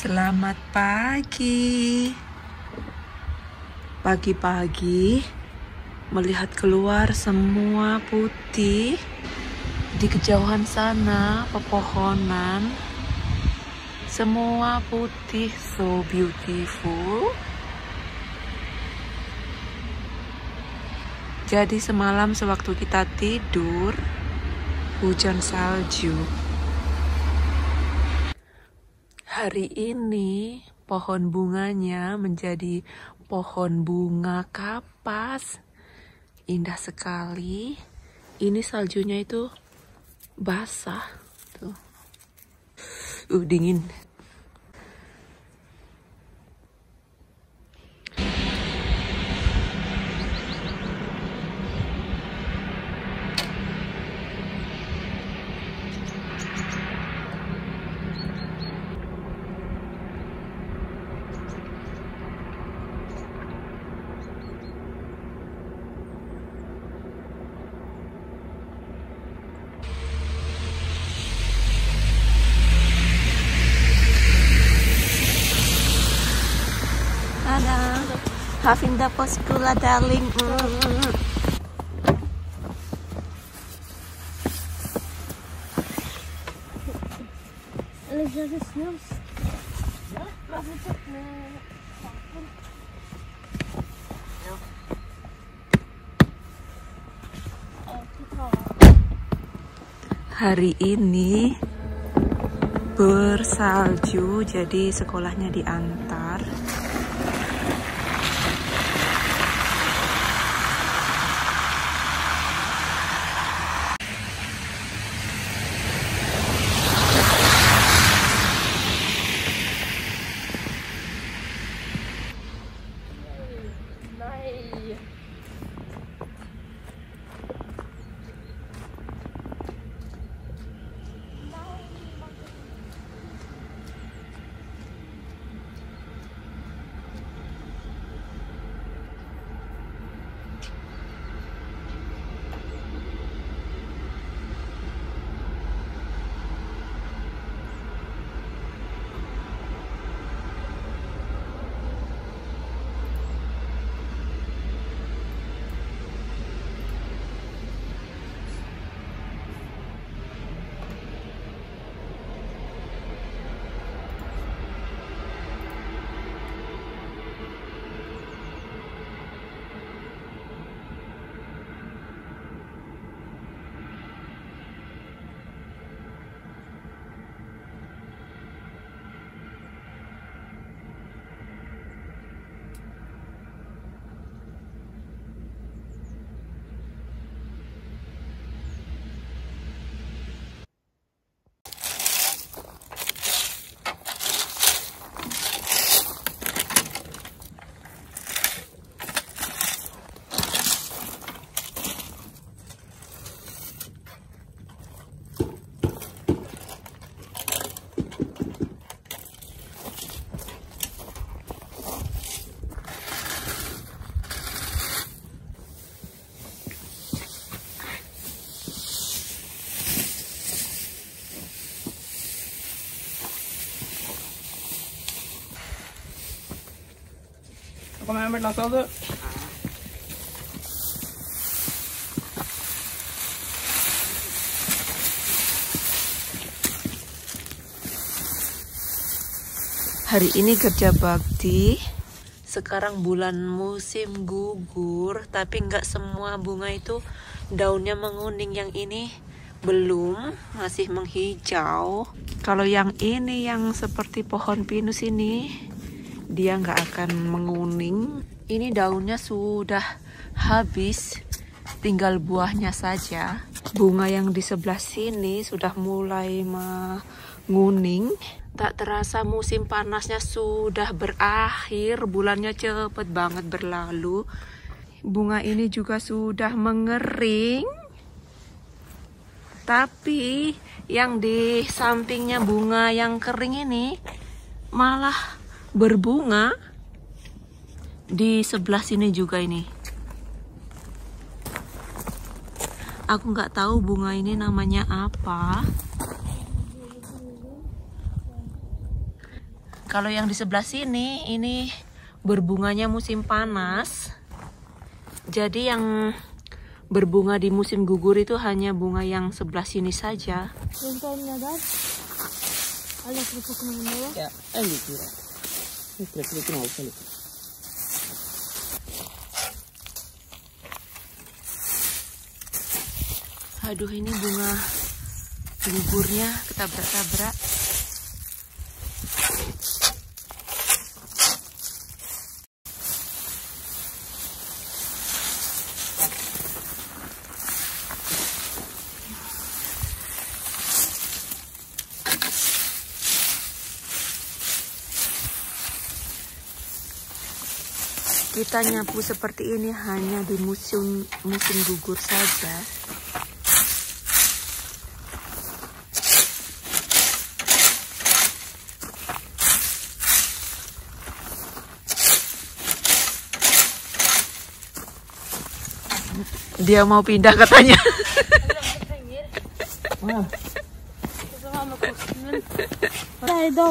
Selamat pagi. Pagi-pagi melihat keluar semua putih di kejauhan sana pepohonan semua putih so beautiful. Jadi semalam sewaktu kita tidur hujan salju. Hari ini pohon bunganya menjadi pohon bunga kapas. Indah sekali. Ini saljunya itu basah. Tuh. Uh, dingin. Ada Hafinda Poskula darling. Mm. Snows. Hari ini bersalju, jadi sekolahnya diantar. Hari ini kerja bakti. Sekarang bulan musim gugur, tapi nggak semua bunga itu daunnya menguning. Yang ini belum, masih menghijau. Kalau yang ini yang seperti pohon pinus ini, dia nggak akan menguning. Ini daunnya sudah habis, tinggal buahnya saja. Bunga yang di sebelah sini sudah mulai menguning. Tak terasa musim panasnya sudah berakhir, bulannya cepet banget berlalu. Bunga ini juga sudah mengering. Tapi yang di sampingnya bunga yang kering ini malah berbunga di sebelah sini juga ini. Aku nggak tahu bunga ini namanya apa. Kalau yang di sebelah sini ini berbunganya musim panas. Jadi yang berbunga di musim gugur itu hanya bunga yang sebelah sini saja. Ja, vi knalsen lite. Aduh ini bunga gugurnya ketabrak-tabrak. Kita nyapu seperti ini hanya di musim musim gugur saja. Dia mau pindah katanya.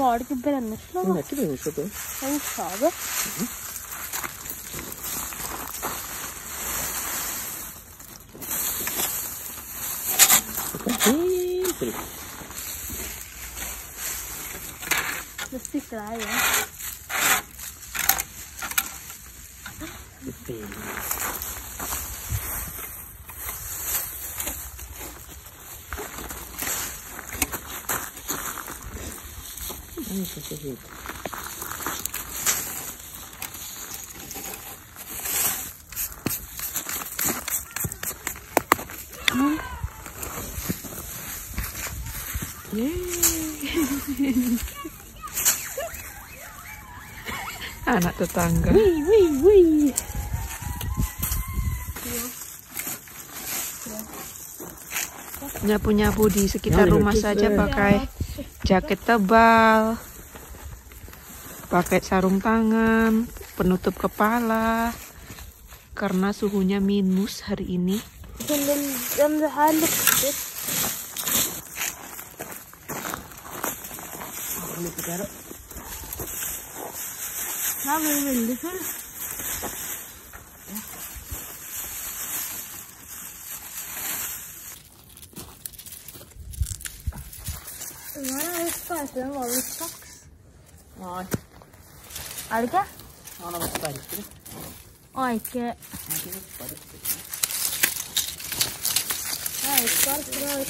Var det det sa. Det Let's be dry, yeah? Que jeito. Hum. hum? Anak tetangga. Wih, wih, wih. Nyapu-nyapu di sekitar Ya, rumah saja pakai jaket tebal, pakai sarung tangan, penutup kepala, karena suhunya minus hari ini. Her blir det veldig full. Nei, jeg sparker den vanlig saks. Nei. Er det ikke? Nei, den er bare sterkere. Å, ikke... Den er ikke sparkere. Nei, sparkere.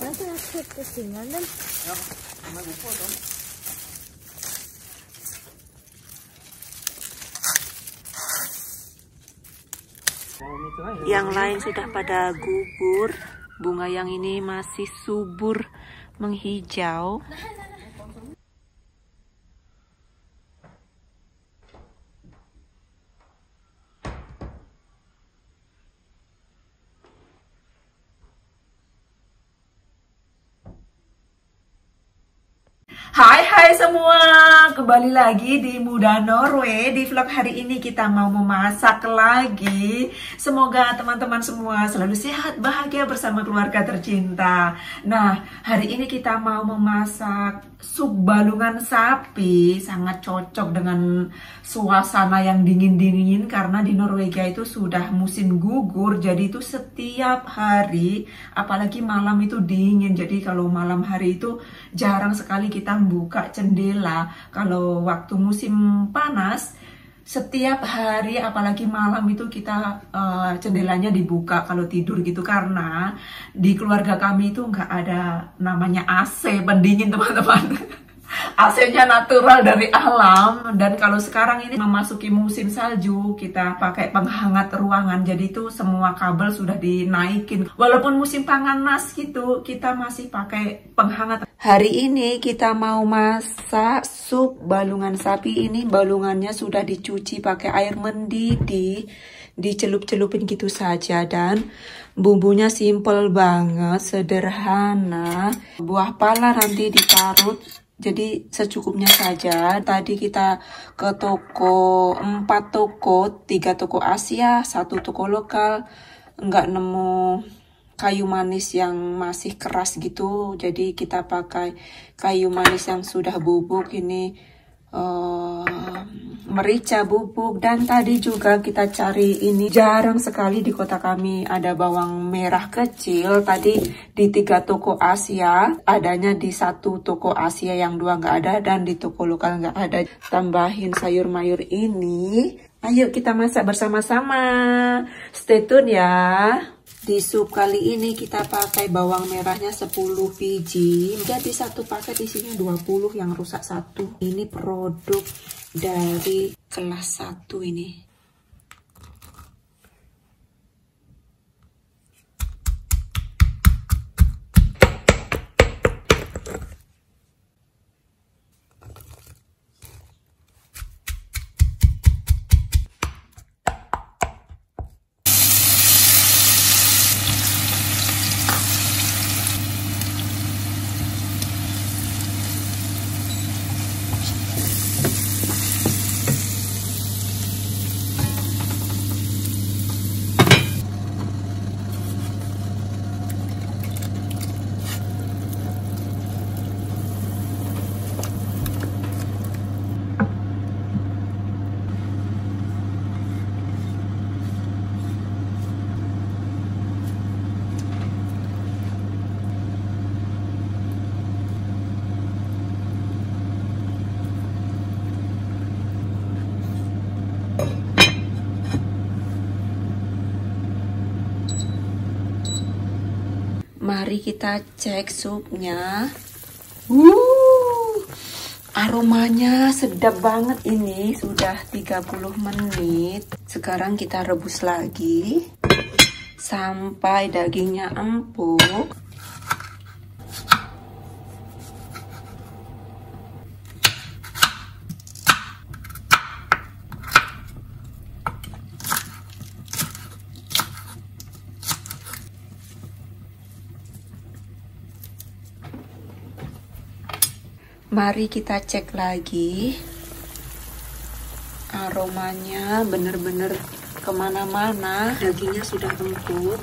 Den kunne jeg slippe fingeren din. Ja, den er god på den. Yang lain sudah pada gugur, bunga yang ini masih subur menghijau. Hai hai semua, kembali lagi di Muda Norway. Di vlog hari ini kita mau memasak lagi. Semoga teman-teman semua selalu sehat, bahagia bersama keluarga tercinta. Nah, hari ini kita mau memasak sup balungan sapi. Sangat cocok dengan suasana yang dingin-dingin karena di Norwegia itu sudah musim gugur. Jadi itu setiap hari, apalagi malam itu dingin. Jadi kalau malam hari itu jarang sekali kita buka jendela. Kalau waktu musim panas, setiap hari apalagi malam itu kita jendelanya dibuka kalau tidur gitu. Karena di keluarga kami itu nggak ada namanya AC pendingin teman-teman. AC-nya natural dari alam. Dan kalau sekarang ini memasuki musim salju kita pakai penghangat ruangan. Jadi itu semua kabel sudah dinaikin. Walaupun musim panas gitu kita masih pakai penghangat hari ini kita mau masak sup balungan sapi ini balungannya sudah dicuci pakai air mendidih dicelup-celupin gitu saja dan bumbunya simple banget sederhana buah pala nanti diparut jadi secukupnya saja. Tadi kita ke toko, empat toko, tiga toko Asia, satu toko lokal. Nggak nemu kayu manis yang masih keras gitu. Jadi kita pakai kayu manis yang sudah bubuk. Ini uh, merica bubuk. Dan tadi juga kita cari ini jarang sekali di kota kami ada bawang merah kecil. Tadi di tiga toko Asia adanya di satu toko Asia yang dua nggak ada dan di toko lokal nggak ada. Tambahin sayur mayur ini. Ayo kita masak bersama-sama. Stay tune ya di sup kali ini kita pakai bawang merahnya 10 biji. Jadi satu paket isinya 20 yang rusak satu. Ini produk dari kelas 1 ini. Mari kita cek supnya. Uh, aromanya sedap banget ini. Sudah 30 menit. Sekarang kita rebus lagi sampai dagingnya empuk. Mari kita cek lagi. Aromanya benar-benar ke mana-mana. Dagingnya sudah empuk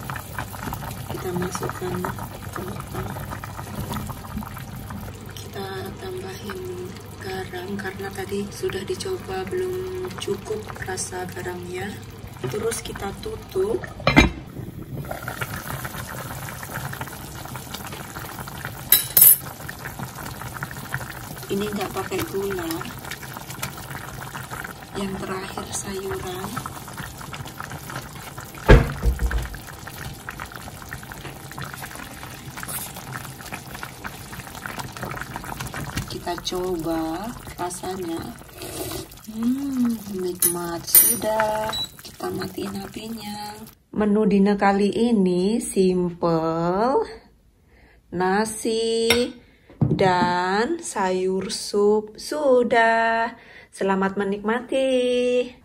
kita masukkan ke kita tambahin garam karena tadi sudah dicoba belum cukup rasa garamnya. Terus kita tutup ini nggak pakai gula. Yang terakhir sayuran. Kita coba rasanya. Hmm, nikmat. Sudah kita matiin apinya. Menu dinner kali ini simple. Nasi dan sayur sup sudah. Selamat menikmati.